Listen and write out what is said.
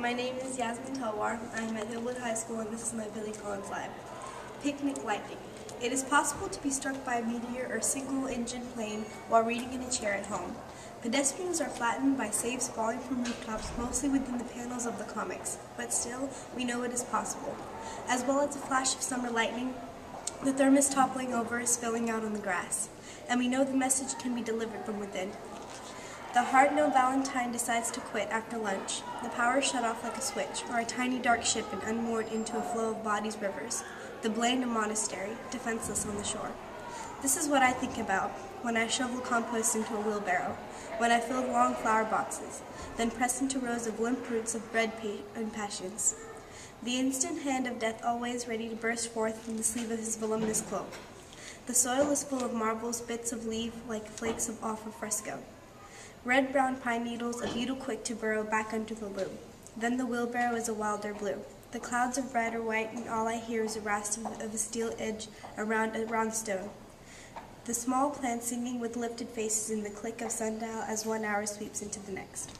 My name is Yasmin Talwar. I'm at Hillwood High School and this is my Billy Collins Live. Picnic lightning. It is possible to be struck by a meteor or single-engine plane while reading in a chair at home. Pedestrians are flattened by saves falling from rooftops mostly within the panels of the comics, but still, we know it is possible. As well as a flash of summer lightning, the thermos toppling over, is spilling out on the grass. And we know the message can be delivered from within. The hard-nosed Valentine decides to quit after lunch. The power shut off like a switch, or a tiny dark ship and unmoored into a flow of bodies rivers. The Blaine monastery, defenseless on the shore. This is what I think about when I shovel compost into a wheelbarrow, when I fill long flower boxes, then press into rows of limp roots of bread impatiens. The instant hand of death always ready to burst forth from the sleeve of his voluminous cloak. The soil is full of marbles, bits of leaf, like flakes of off fresco. Red-brown pine needles, a beetle quick to burrow back under the loom. Then the wheelbarrow is a wilder blue. The clouds are brighter white, and all I hear is the rasp of a steel edge around a round stone. The small plants singing with lifted faces in the click of sundial as one hour sweeps into the next.